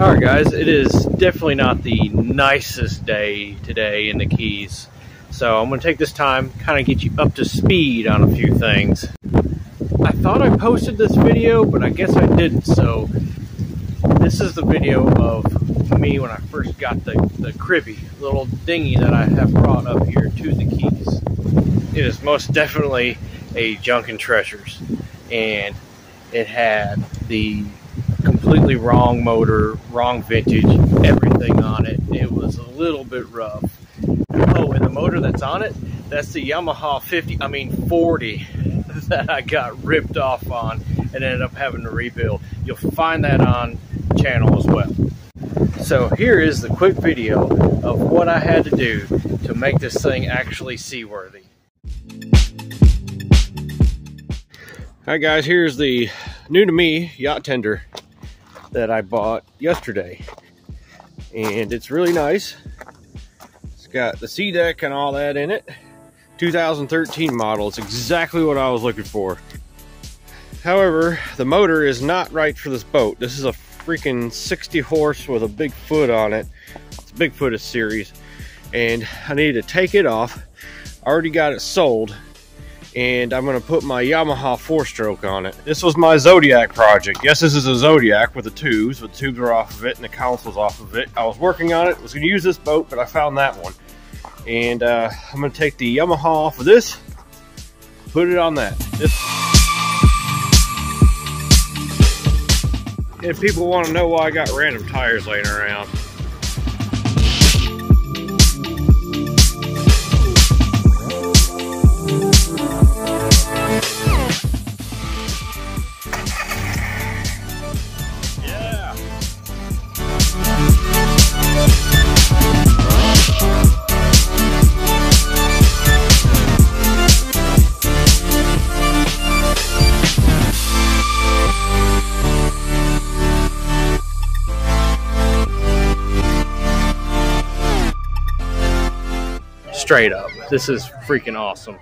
All right, guys, it is definitely not the nicest day today in the Keys. So I'm going to take this time, kind of get you up to speed on a few things. I thought I posted this video, but I guess I didn't. So this is the video of me when I first got the, the Caribe, little dinghy that I have brought up here to the Keys. It is most definitely a Junkin Treasures. And it had the completely wrong motor, wrong vintage, everything on it. It was a little bit rough. Oh, and the motor that's on it, that's the Yamaha 50, I mean 40 that I got ripped off on and ended up having to rebuild. You'll find that on channel as well. So here is the quick video of what I had to do to make this thing actually seaworthy. All right guys, here's the new to me yacht tender that I bought yesterday. And it's really nice. It's got the SeaDek and all that in it. 2013 model. It's exactly what I was looking for. However, the motor is not right for this boat. This is a freaking 60 horse with a big foot on it. It's a Bigfoot series. And I need to take it off. I already got it sold and I'm going to put my Yamaha four-stroke on it. This was my Zodiac project. Yes, this is a Zodiac with the tubes, but the tubes are off of it and the console's off of it. I was working on it, was going to use this boat, but I found that one. And uh, I'm going to take the Yamaha off of this, put it on that. This if people want to know why I got random tires laying around, straight up. This is freaking awesome.